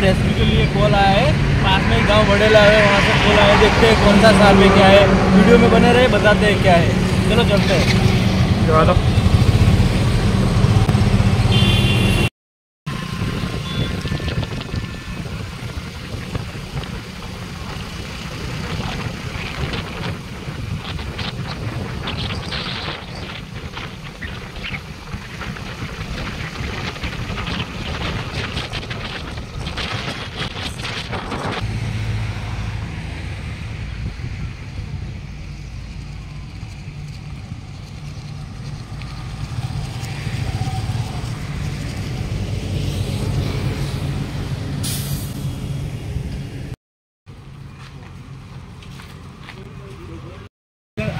Rescue के लिए call आया है। पास में गाँव बड़ेला है, वहाँ से कॉल आया देखते हैं कौन सा साल में क्या है। वीडियो में बने रहे, बताते हैं क्या है। चलो चलते हैं चलो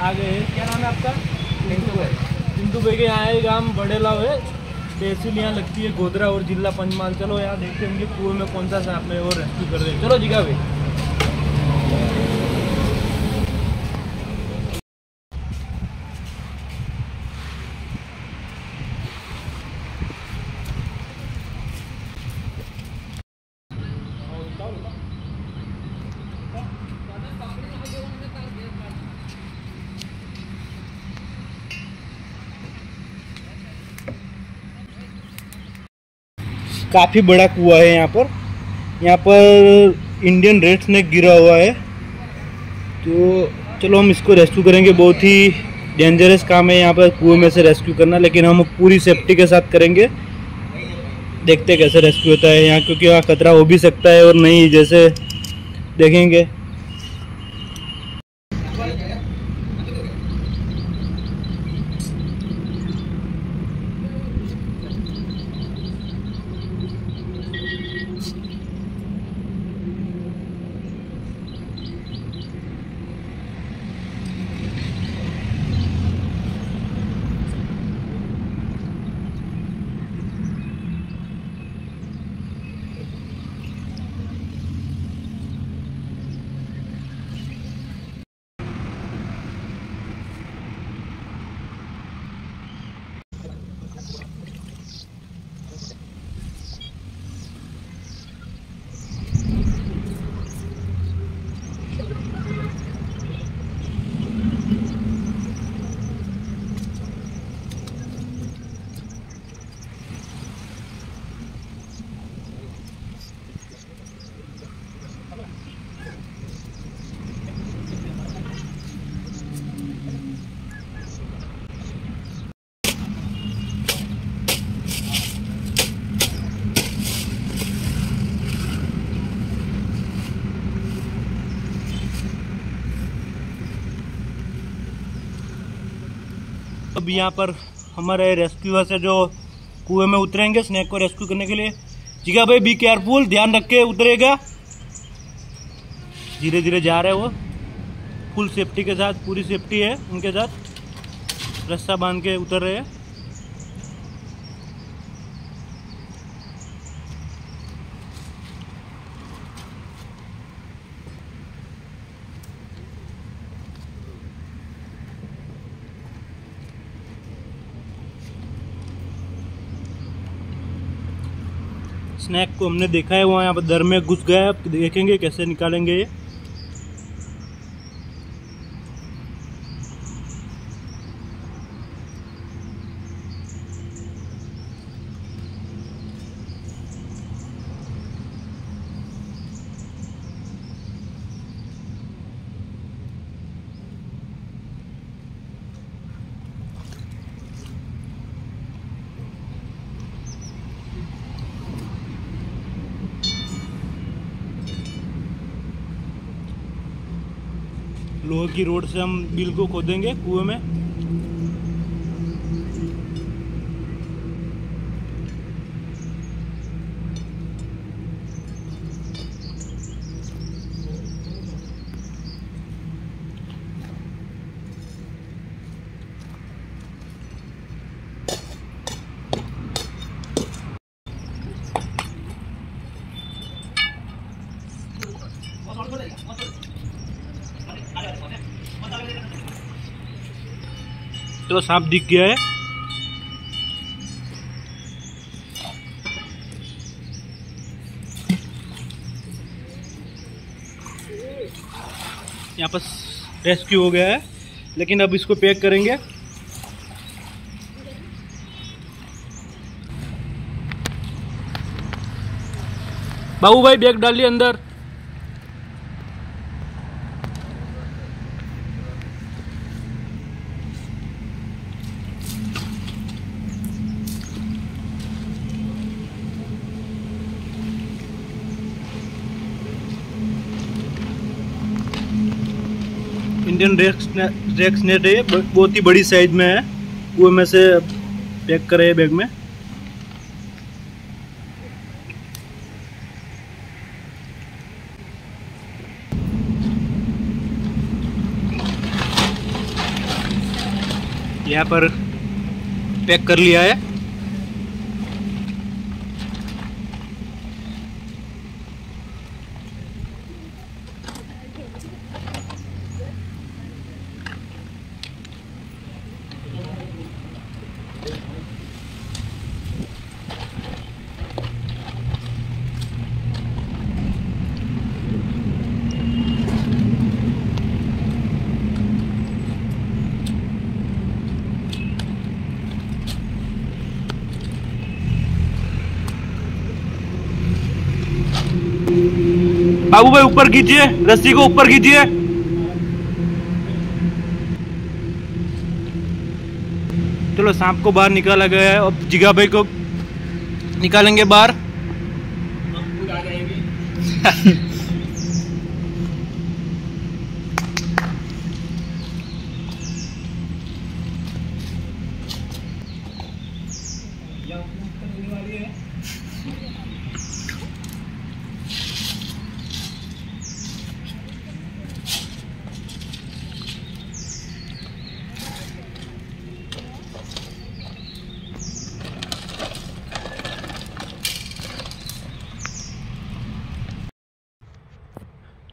आ गए हैं। क्या नाम है आपका? पिंटू भाई। पिंटू भाई के यहाँ है गाँव बड़ेला है। तहसील यहाँ लगती है गोधरा और जिला पंचमहाल। चलो यहाँ देखते हैं उनके कुएँ में कौन सा सांप है और रेस्क्यू कर रहे हैं चलो जिगा भाई काफ़ी बड़ा कुआ है यहाँ पर। यहाँ पर इंडियन रेड स्नैक गिरा हुआ है। तो चलो हम इसको रेस्क्यू करेंगे। बहुत ही डेंजरस काम है यहाँ पर कुएँ में से रेस्क्यू करना, लेकिन हम पूरी सेफ्टी के साथ करेंगे। देखते कैसे रेस्क्यू होता है यहाँ, क्योंकि यहाँ खतरा हो भी सकता है और नहीं, जैसे देखेंगे। अब यहाँ पर हमारे रेस्क्यूअर्स से जो कुएँ में उतरेंगे स्नैक को रेस्क्यू करने के लिए। ठीक है भाई बी केयरफुल ध्यान रख के उतरेगा। धीरे धीरे जा रहे हैं वो। फुल सेफ्टी के साथ, पूरी सेफ्टी है उनके साथ। रस्सा बाँध के उतर रहे हैं। स्नैक को हमने देखा है वहाँ यहाँ पर दर में घुस गया है। अब देखेंगे कैसे निकालेंगे ये। लोहे की रोड से हम बिल को खोदेंगे कुएँ में। कितना साफ़ दिख गया है। यहाँ पर रेस्क्यू हो गया है, लेकिन अब इसको पैक करेंगे। बाबू भाई बैग डालिए अंदर। इंडियन रेक्स नेट है बहुत ही बड़ी साइज़ में है। वो में से पैक करे है बैग में। यहाँ पर पैक कर लिया है। बाबू भाई ऊपर कीजिए रस्सी को ऊपर कीजिए। चलो सांप को बाहर निकाला गया है अब जिगा भाई को निकालेंगे बाहर।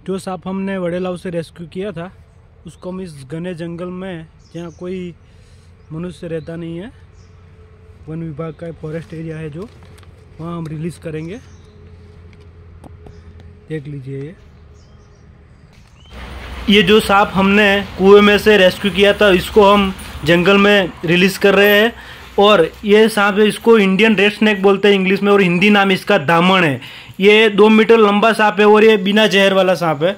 जो सांप हमने वडेलाव से रेस्क्यू किया था, उसको हम इस घने जंगल में, जहाँ कोई मनुष्य रहता नहीं है, वन विभाग का फॉरेस्ट एरिया है जो, वहाँ हम रिलीज़ करेंगे। देख लीजिए ये। ये जो सांप हमने कुएँ में से रेस्क्यू किया था, इसको हम जंगल में रिलीज़ कर रहे हैं। और ये सांप है इसको इंडियन रेड स्नेक बोलते हैं इंग्लिश में और हिंदी नाम इसका दामन है। ये दो मीटर लंबा सांप है और ये बिना जहर वाला सांप है।